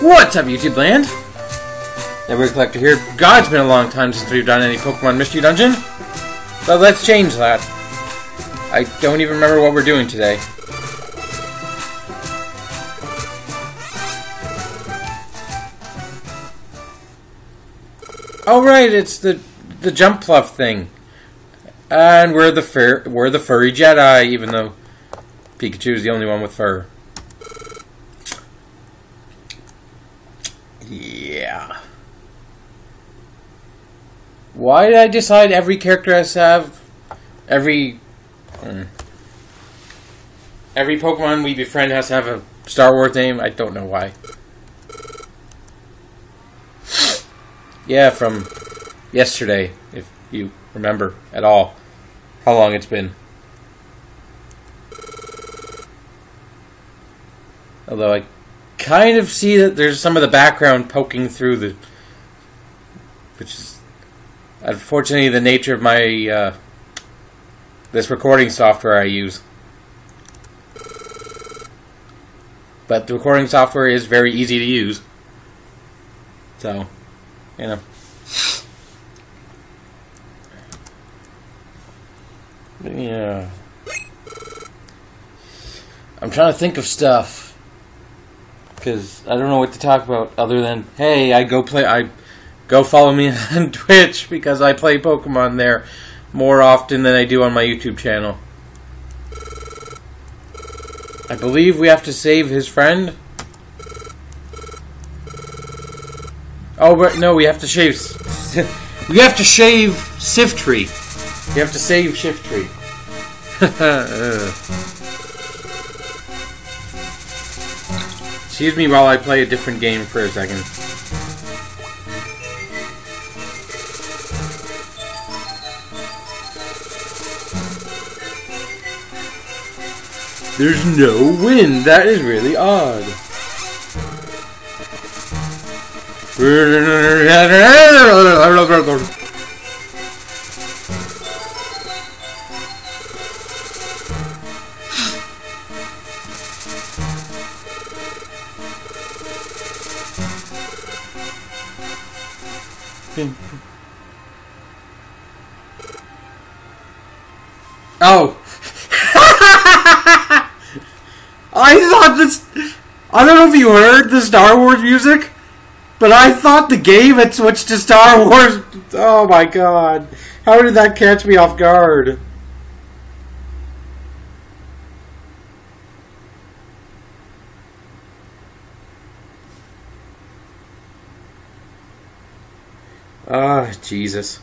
What's up, YouTube land? Weird Collector here. God, it's been a long time since we've done any Pokemon Mystery Dungeon. But let's change that. I don't even remember what we're doing today. Oh right, it's the the jump fluff thing. And we're the fur we're the furry Jedi, even though Pikachu is the only one with fur. Yeah. Why did I decide every character has to have every hmm. every Pokemon we befriend has to have a Star Wars name? I don't know why. Yeah, from yesterday, if you remember at all how long it's been. Although I kind of see that there's some of the background poking through the, which is unfortunately the nature of my uh, this recording software I use. But the recording software is very easy to use, so you know. Yeah. I'm trying to think of stuff because I don't know what to talk about other than hey, I go play, I go follow me on Twitch because I play Pokemon there more often than I do on my YouTube channel. I believe we have to save his friend. Oh, but no, we have to shave. we have to shave Shiftry. We have to save Shiftry. Excuse me while I play a different game for a second. There's no wind. That is really odd. I don't know if you heard the Star Wars music, but I thought the game had switched to Star Wars. Oh my god. How did that catch me off guard? Ah, Jesus.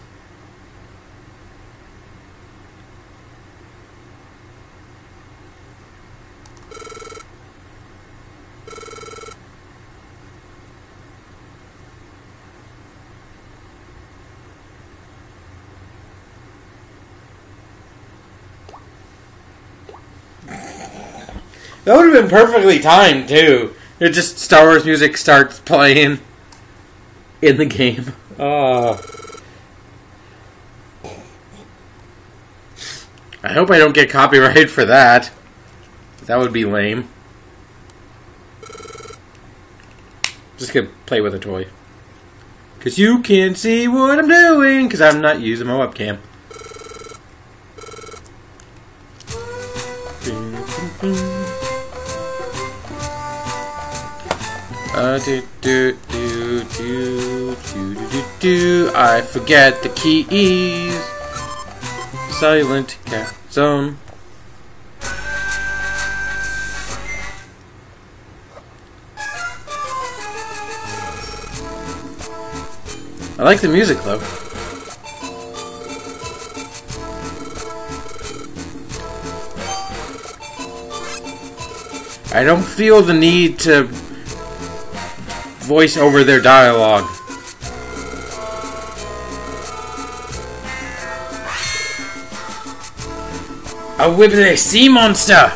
That would have been perfectly timed too. It just Star Wars music starts playing in the game. Oh. I hope I don't get copyright for that. That would be lame. Just gonna play with a toy. Cause you can't see what I'm doing, cause I'm not using my webcam. Uh, do, do, do, do, do, do, do, do. I forget the keys. Silent cat zone. I like the music though. I don't feel the need to voice over their dialogue. A wibbly sea monster!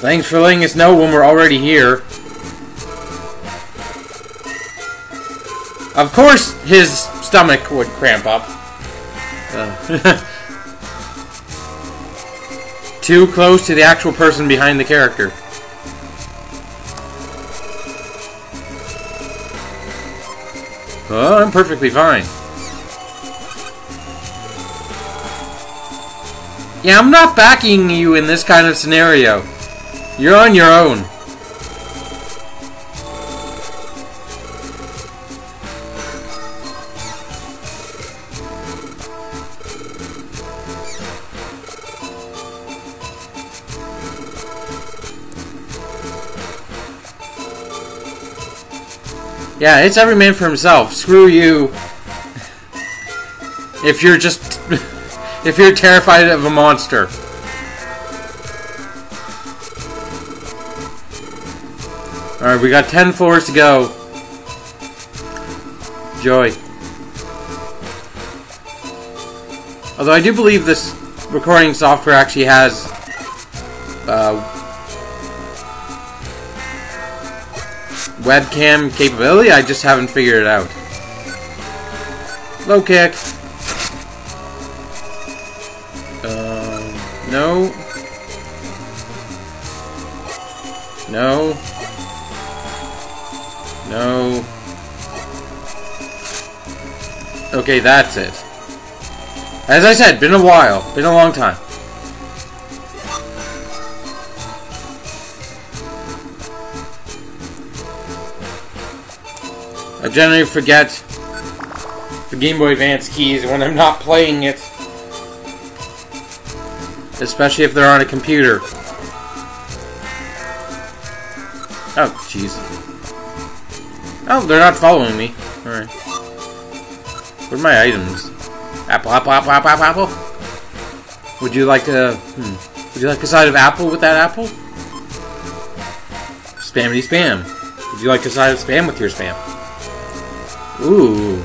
Thanks for letting us know when we're already here. Of course, his stomach would cramp up. Uh, too close to the actual person behind the character. Oh, I'm perfectly fine. Yeah, I'm not backing you in this kind of scenario. You're on your own. Yeah, it's every man for himself. Screw you. If you're just... if you're terrified of a monster. Alright, we got 10 floors to go. Joy. Although I do believe this recording software actually has uh, webcam capability, I just haven't figured it out. Low kick. Um, no. No. No. Okay, that's it. As I said, been a while. Been a long time. I generally forget the Game Boy Advance keys when I'm not playing it. Especially if they're on a computer. Oh, jeez. Oh, they're not following me. Alright. What are my items? Apple, apple, apple, apple, apple, apple? Would you like a... Hmm. Would you like a side of apple with that apple? Spammity spam. Would you like a side of spam with your spam? Ooh.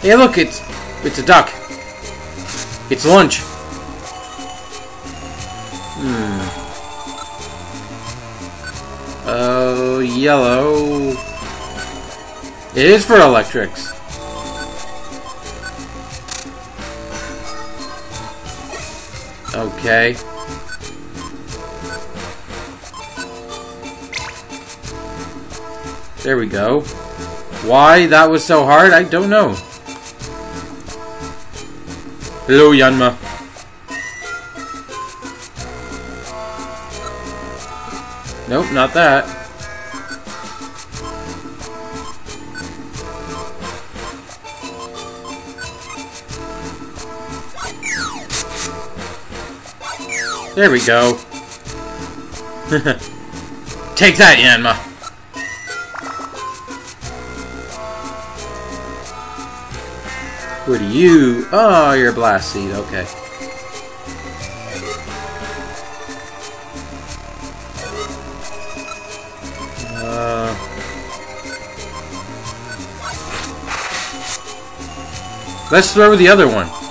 Hey, look, it's it's a duck. It's lunch. Hmm. Oh, yellow. It is for electrics. Okay. There we go. Why that was so hard, I don't know. Hello, Yanma. Nope, not that. There we go. Take that, Yanma. What are you? Oh, you're a blast seed. Okay. Uh, let's throw the other one.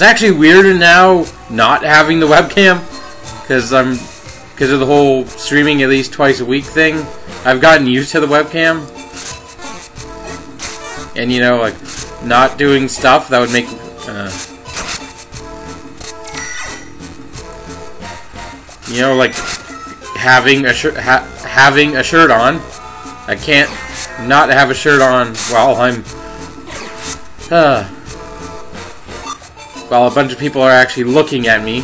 It's actually weirder now not having the webcam because I'm because of the whole streaming at least twice a week thing. I've gotten used to the webcam, and you know, like not doing stuff that would make. Uh, you know, like having a shirt, ha having a shirt on. I can't not have a shirt on while I'm. Uh, while a bunch of people are actually looking at me.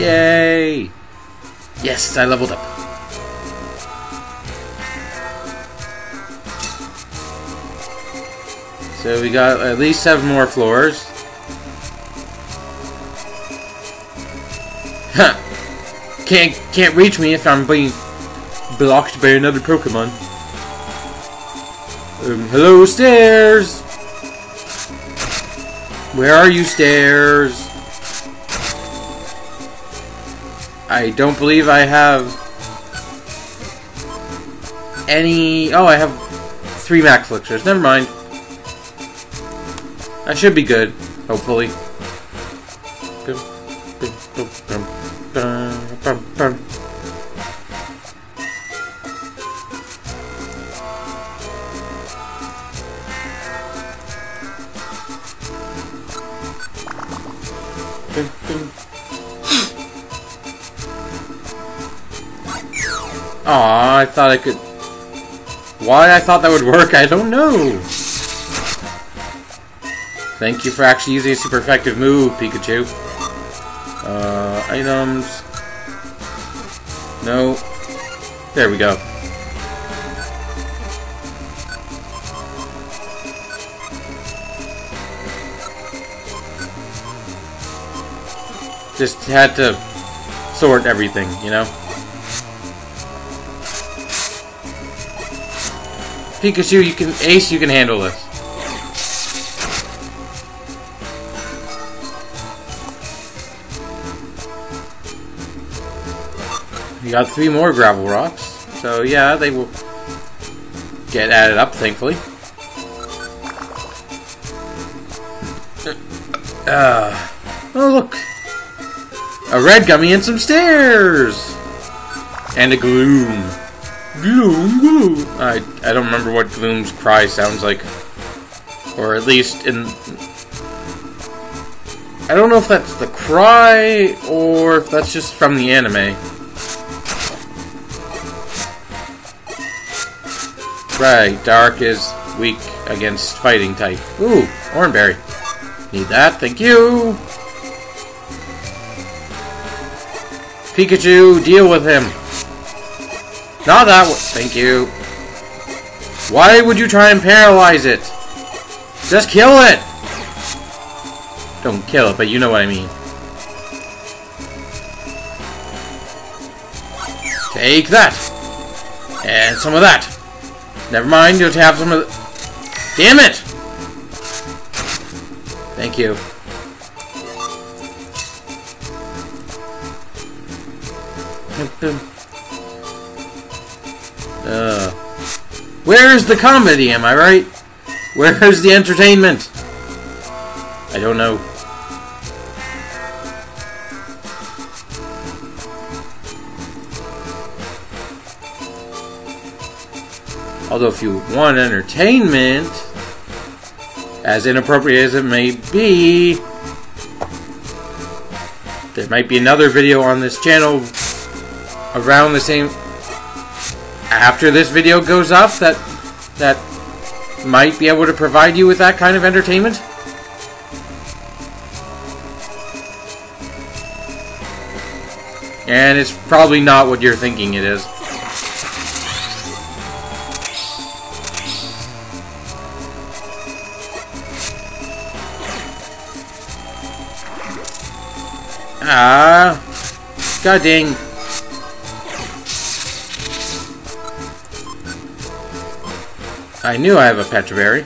Yay! Yes, I leveled up. So we got at least seven more floors. Huh. Can't can't reach me if I'm being blocked by another Pokemon. Um, hello, stairs! Where are you, stairs? I don't believe I have any... Oh, I have three max elixirs. Never mind. I should be good, hopefully. Thought I could... Why I thought that would work, I don't know. Thank you for actually using a super effective move, Pikachu. Uh, items... No. There we go. Just had to sort everything, you know? Pikachu, you can Ace, you can handle this. You got three more Gravelerocks, so yeah, they will get added up, thankfully. Uh, oh look, a red gummy and some stairs, and a gloom. Gloom, gloom. I I don't remember what Gloom's cry sounds like, or at least in. I don't know if that's the cry or if that's just from the anime. Right, Dark is weak against fighting type. Ooh, Oranberry. Need that, thank you. Pikachu, deal with him. Not that one. Thank you. Why would you try and paralyze it? Just kill it! Don't kill it, but you know what I mean. Take that! And some of that. Never mind, you'll have some of the... Damn it! Thank you. Uh, where's the comedy, am I right? Where's the entertainment? I don't know. Although if you want entertainment, as inappropriate as it may be, there might be another video on this channel around the same after this video goes up that that might be able to provide you with that kind of entertainment? And it's probably not what you're thinking it is. Ah. God dang. I knew I have a Pecha Berry.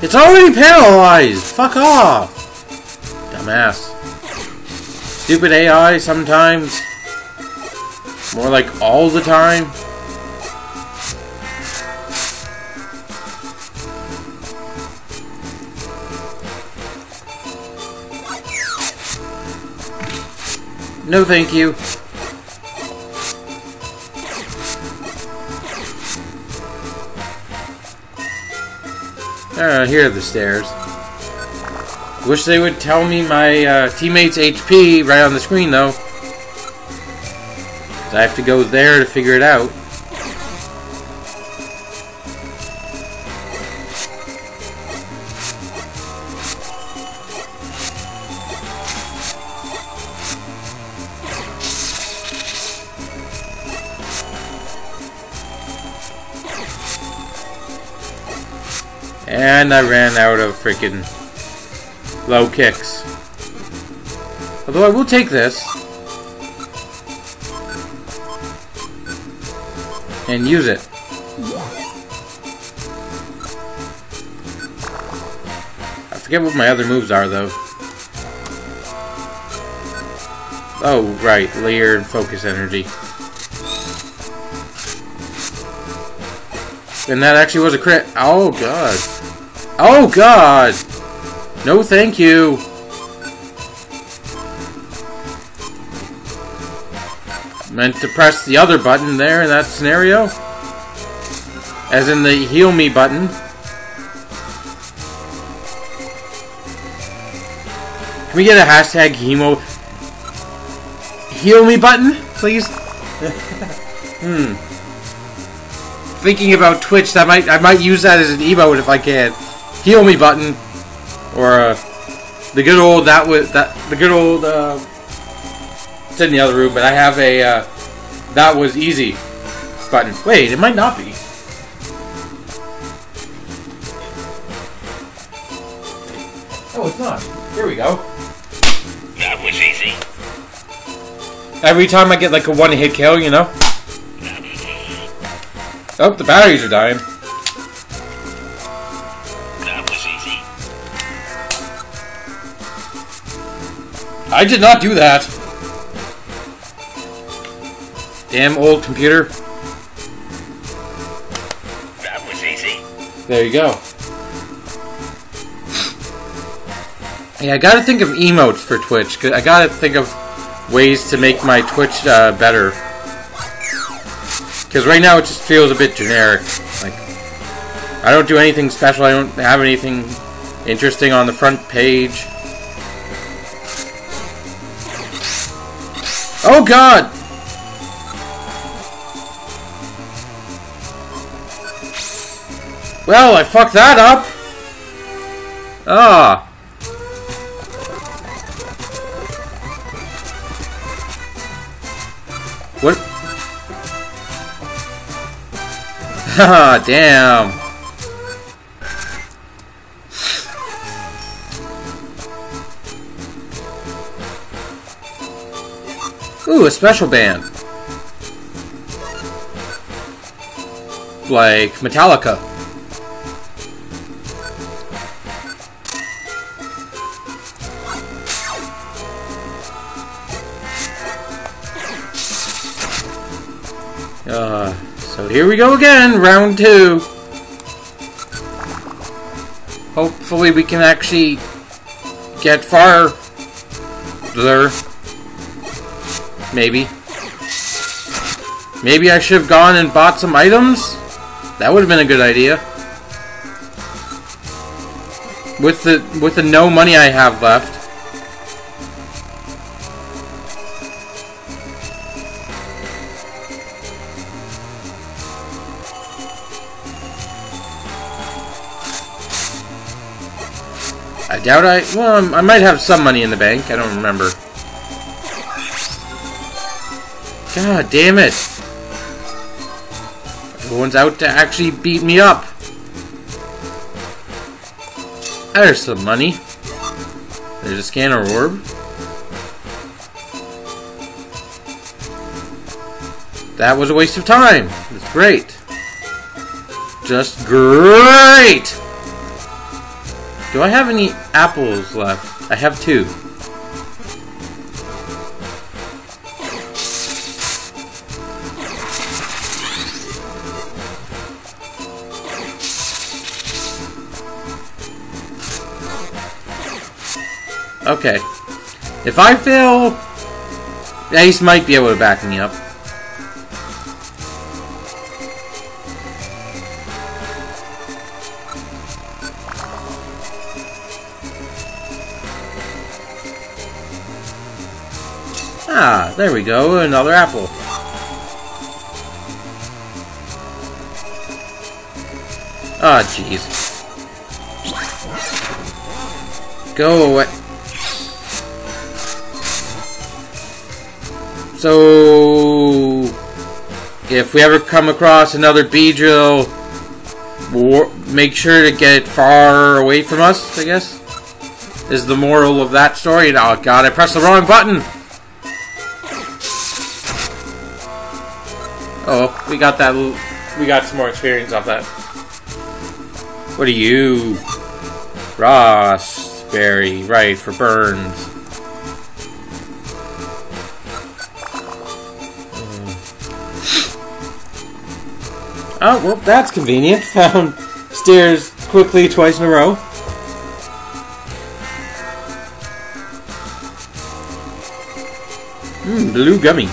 It's already paralyzed! Fuck off! Dumbass. Stupid AI sometimes. More like all the time. No thank you. Uh, here the stairs. Wish they would tell me my uh, teammate's HP right on the screen, though. I have to go there to figure it out. And I ran out of freaking low kicks. Although I will take this. And use it. I forget what my other moves are, though. Oh, right. Layer and focus energy. And that actually was a crit. Oh, God. Oh, God! No, thank you. Meant to press the other button there in that scenario. As in the heal me button. Can we get a hashtag hemo heal me button, please? hmm. Thinking about Twitch, that might I might use that as an emote if I can. Heal me button, or uh, the good old that was that the good old. Uh, it's in the other room, but I have a uh, that was easy button. Wait, it might not be. Oh, it's not. Here we go. That was easy. Every time I get like a one hit kill, you know? Oh, the batteries are dying. I did not do that. Damn old computer. That was easy. There you go. Yeah, I gotta think of emotes for Twitch. 'cause I gotta think of ways to make my Twitch uh, better. Because right now it just feels a bit generic. Like, I don't do anything special. I don't have anything interesting on the front page. Oh God! Well, I fucked that up. Ah. What? Haha, damn. Ooh, a special band. Like Metallica. Uh, so here we go again, round two. Hopefully we can actually get farther. Maybe. Maybe I should have gone and bought some items? That would have been a good idea. With the with the no money I have left. I doubt I... Well, I might have some money in the bank. I don't remember. God damn it. Everyone's out to actually beat me up. There's some money. There's a scanner orb. That was a waste of time. It's great. Just great! Do I have any apples left? I have two. Okay. If I fail, Ace might be able to back me up. Ah, there we go, another apple. Ah, jeez. Go away. So, if we ever come across another Beedrill make sure to get far away from us, I guess. Is the moral of that story. Oh god, I pressed the wrong button! Oh, we got that. We got some more experience off that. What are you? Rawst Rawst Berry, right, for Burns. Oh, well, that's convenient. Found stairs quickly twice in a row. Mmm, blue gummy.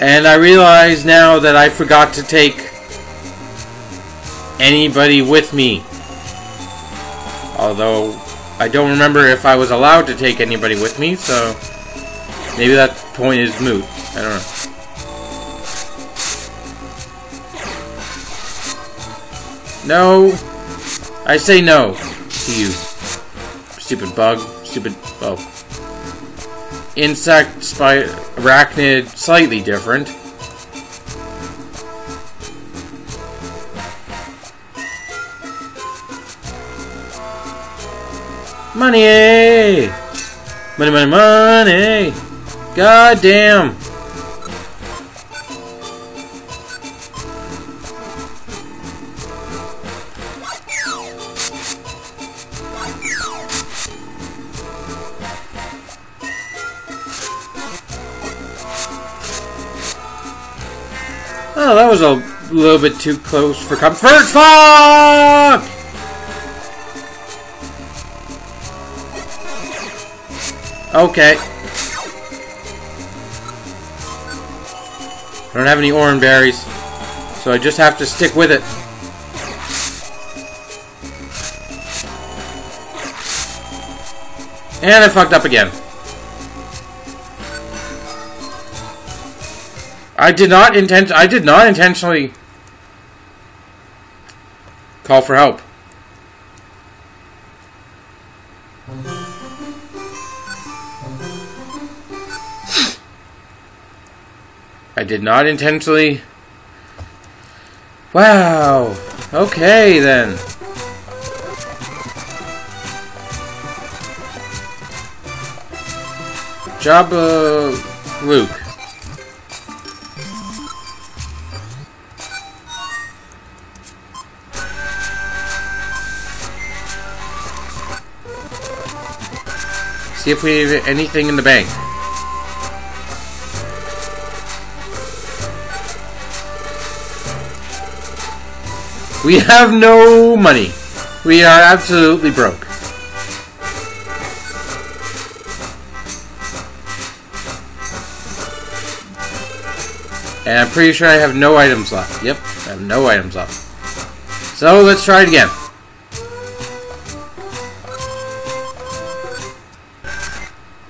And I realize now that I forgot to take anybody with me. Although, I don't remember if I was allowed to take anybody with me, so maybe that point is moot. I don't know. No. I say no to you. Stupid bug. Stupid. Oh. Insect, spider, arachnid, slightly different. Money! Money, money, money! God damn! That was a little bit too close for comfort. Fuck! Okay. I don't have any orange berries, so I just have to stick with it. And I fucked up again. I did not intent. I did not intentionally call for help. I did not intentionally. Wow. Okay then. Jabba Luke. See if we have anything in the bank. We have no money. We are absolutely broke. And I'm pretty sure I have no items left. Yep, I have no items left. So let's try it again.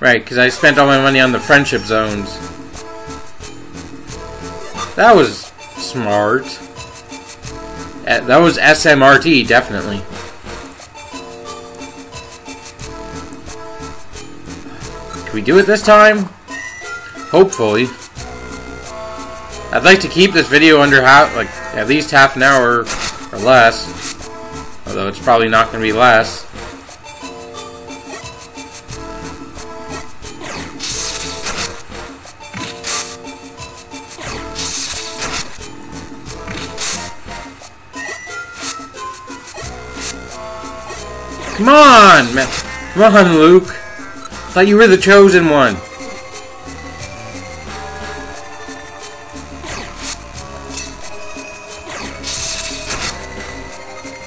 Right, because I spent all my money on the friendship zones. That was smart. Uh, That was SMRT, definitely. Can we do it this time? Hopefully. I'd like to keep this video under half, like, at least half an hour or less. Although it's probably not going to be less. Come on, man. Come on, Luke. Thought you were the chosen one.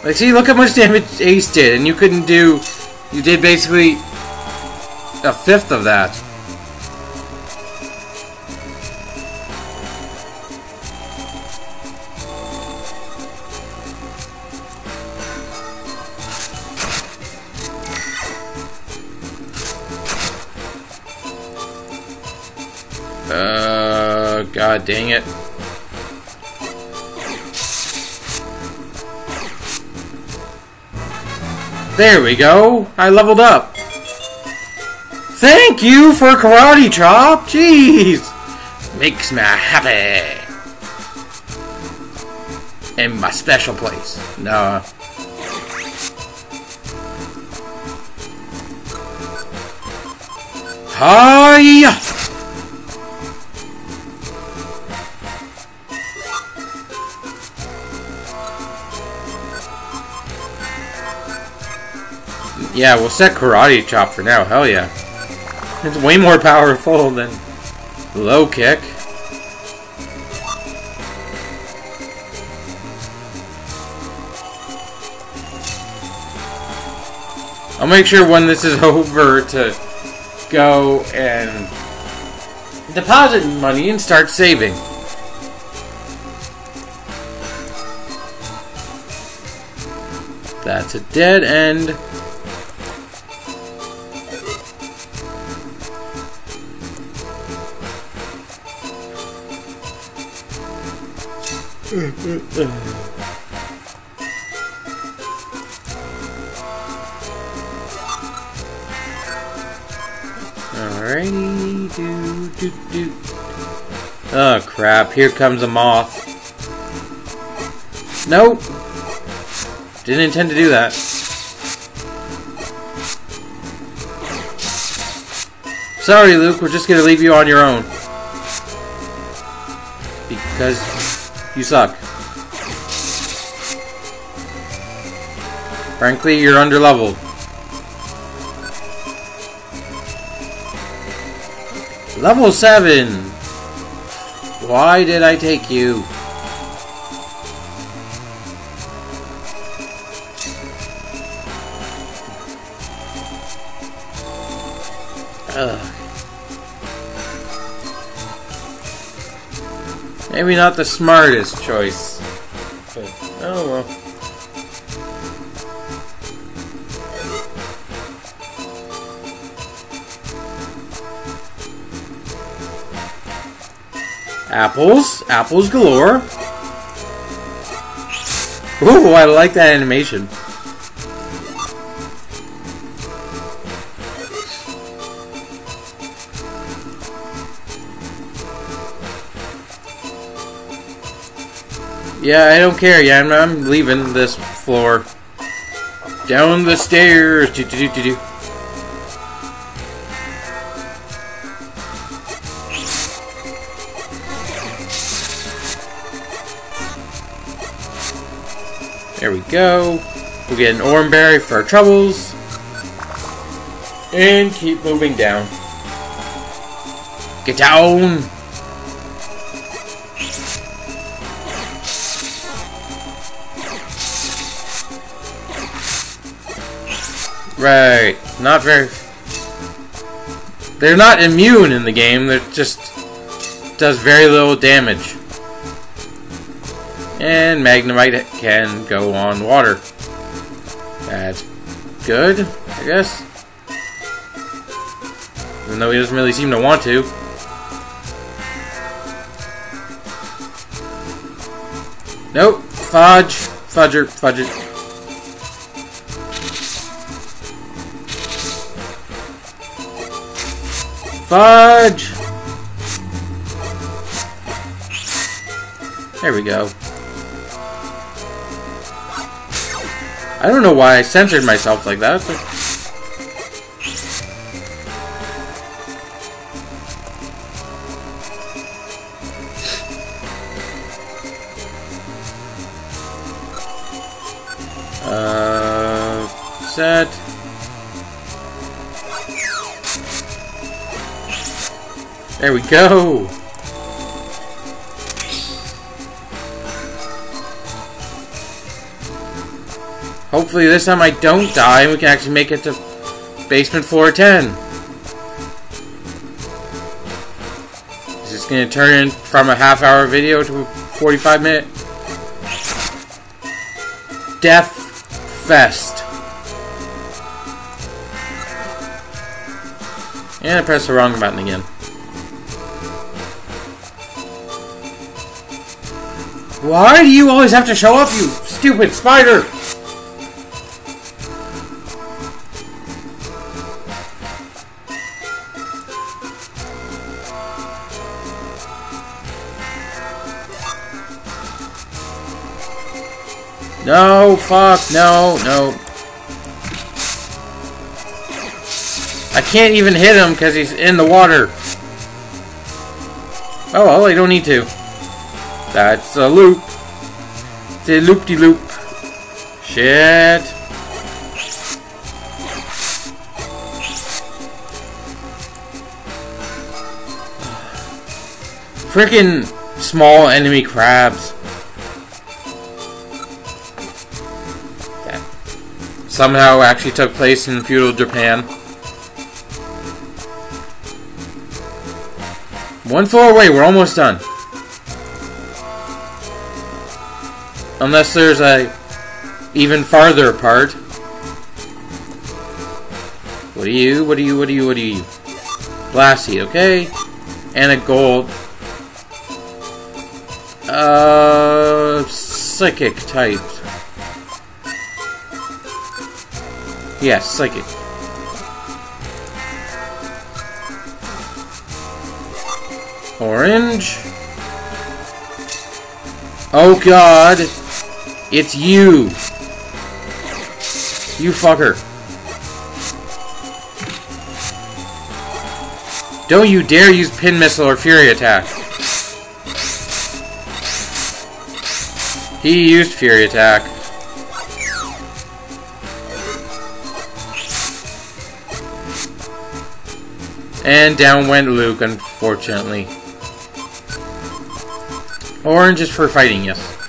Like, see, look how much damage Ace did, and you couldn't do... You did basically a fifth of that. There we go. I leveled up. Thank you for Karate Chop. Jeez. Makes me happy. in my special place. No. Hiya! Yeah, we'll set Karate Chop for now. Hell yeah. It's way more powerful than low kick. I'll make sure when this is over to go and deposit money and start saving. That's a dead end. Alrighty, do, do, do. Oh crap, here comes a moth. Nope. Didn't intend to do that. Sorry, Luke, we're just gonna leave you on your own. Because you suck. Frankly, you're underleveled. Level 7! Why did I take you? Maybe not the smartest choice. Oh well. Apples. Apples galore. Ooh, I like that animation. Yeah, I don't care. Yeah, I'm, I'm leaving this floor. Down the stairs. Do, do, do, do, do. There we go. We'll get an Oranberry for our troubles. And keep moving down. Get down! Right. Not very... They're not immune in the game. They're just... Does very little damage. And Magnemite can go on water. That's good, I guess. Even though he doesn't really seem to want to. Nope. Fudge. Fudger. Fudger. Fudge! There we go. I don't know why I censored myself like that, go. Hopefully this time I don't die and we can actually make it to basement floor 10. This Is going to turn from a half hour video to a 45 minute death fest? And I pressed the wrong button again. Why do you always have to show up, you stupid spider? No, fuck, no, no. I can't even hit him because he's in the water. Oh well, I don't need to. That's a loop. It's a loop-de-loop. Shit. Freaking small enemy crabs. Somehow actually took place in feudal Japan. One floor away, we're almost done. Unless there's a even farther apart. What are you? What are you? What are you? What are you? Blasty, okay? And a gold. Uh, psychic type. Yes, psychic. Orange. Oh god. It's you. You fucker. Don't you dare use pin missile or fury attack. He used fury attack. And down went Luke, unfortunately. Orange is for fighting, yes.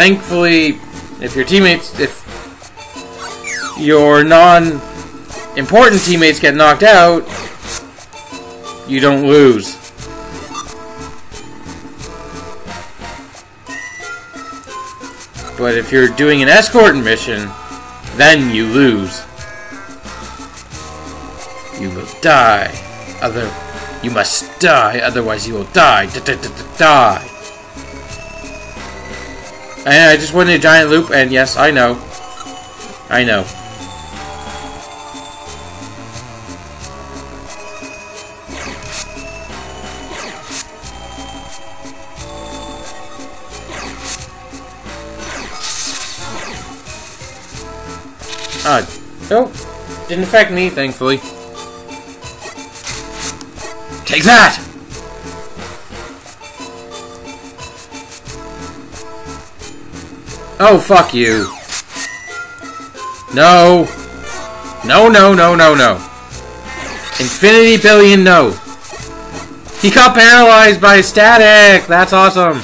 Thankfully, if your teammates, if your non-important teammates get knocked out, you don't lose. But if you're doing an escort mission, then you lose. You will die. Other, you must die. Otherwise, you will die. D -d -d die. And I just went in a giant loop, and yes, I know. I know. Ah, nope. Didn't affect me, thankfully. Take that! Oh, fuck you. No. No, no, no, no, no. Infinity Billion, no. He got paralyzed by static! That's awesome!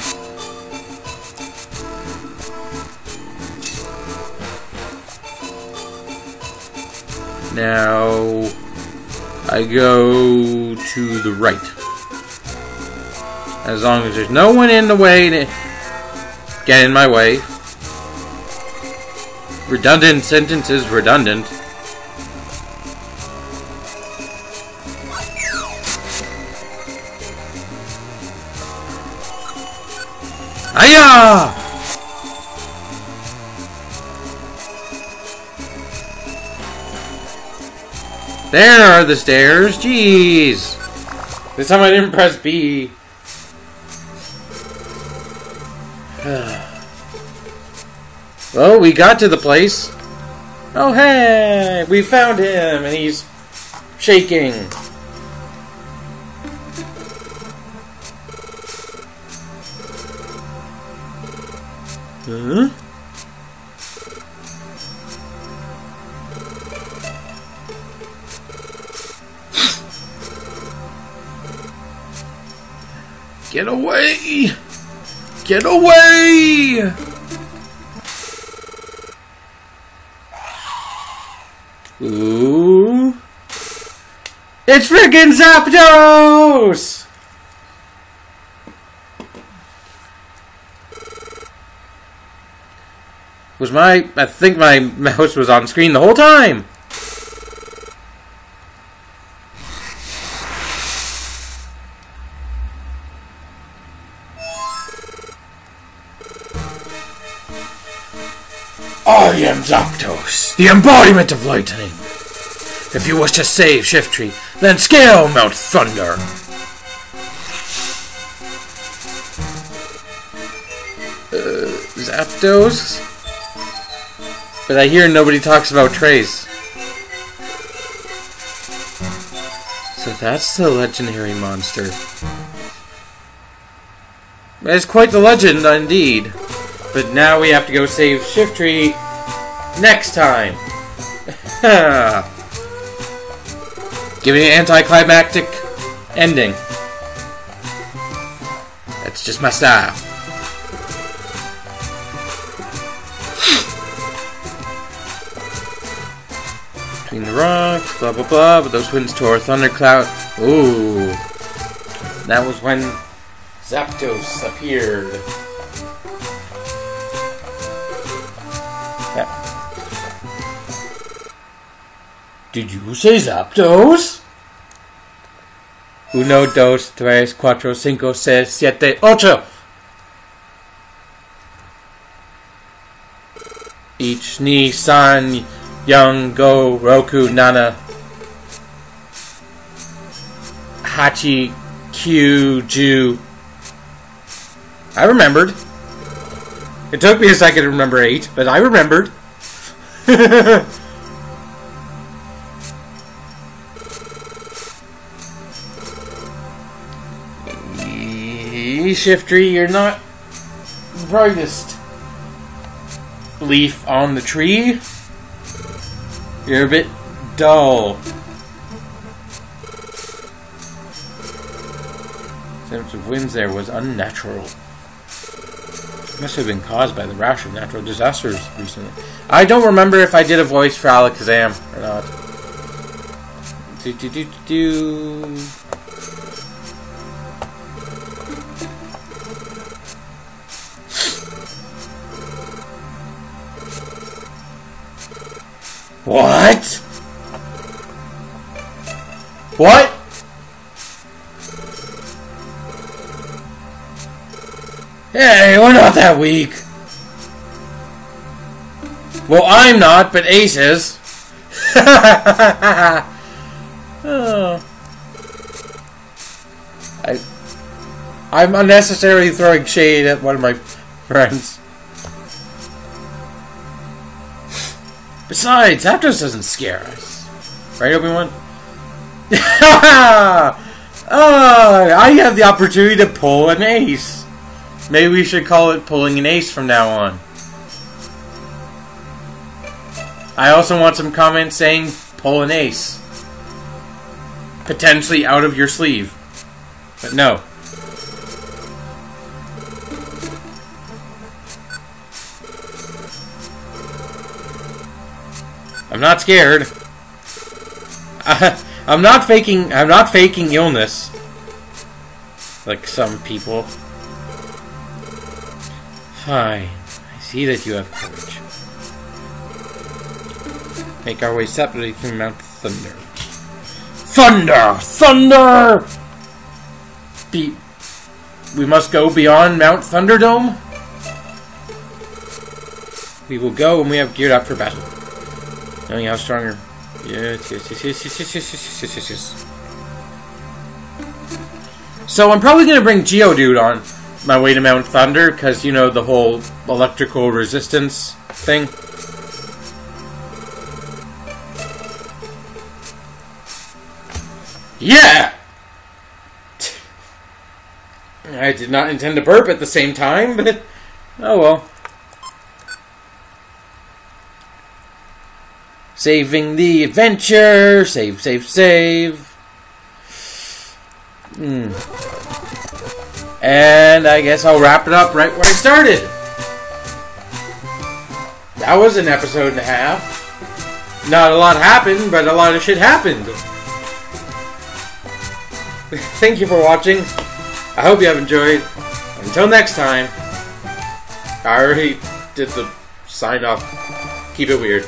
Now, I go to the right. As long as there's no one in the way to get in my way. Redundant sentences redundant. Hiya! There are the stairs. Jeez. This time I didn't press B. well, we got to the place. Oh, hey! We found him, and he's shaking. Huh? Get away! Get away! It's freaking Zapdos! Was my... I think my mouse was on screen the whole time! I am Zapdos, the embodiment of lightning. If you wish to save Shiftry, then scale Mount Thunder. Uh, Zapdos? But I hear nobody talks about Trace. So that's the legendary monster. It's quite the legend, indeed. But now we have to go save Shiftry next time. Give me an anticlimactic ending. That's just my style. Between the rocks, blah blah blah, but those winds tore thundercloud. Ooh. That was when Zapdos appeared. Did you say Zapdos? Uno, dos, tres, cuatro, cinco, seis, siete, ocho. Each ni san young go roku nana hachi q ju I remembered. It took me a second to remember eight, but I remembered. Shiftry, you're not the brightest leaf on the tree. You're a bit dull. Sense of winds there was unnatural. Must have been caused by the rash of natural disasters recently. I don't remember if I did a voice for Alakazam or not. Do do do do What? What? Hey, we're not that weak. Well, I'm not, but Ace is. oh. I, I'm unnecessarily throwing shade at one of my friends. Besides, Zapdos doesn't scare us. Right, Obi-Wan? oh, I have the opportunity to pull an ace. Maybe we should call it pulling an ace from now on. I also want some comments saying pull an ace. Potentially out of your sleeve. But no. I'm not scared. I, I'm not faking. I'm not faking illness. Like some people. Fine. I see that you have courage. Make our way separately from Mount Thunder. Thunder! Thunder! Be we must go beyond Mount Thunderdome? We will go when we have geared up for battle. Knowing how stronger. Yes, yes, yes, yes, yes, yes, yes, yes, yes, yes. So I'm probably gonna bring Geodude on my way to Mount Thunder, because, you know, the whole electrical resistance thing. Yeah! I did not intend to burp at the same time, but oh well. Saving the adventure! Save, save, save. Hmm. And I guess I'll wrap it up right where I started. That was an episode and a half. Not a lot happened, but a lot of shit happened. Thank you for watching. I hope you have enjoyed. Until next time. I already did the sign off. Keep it weird.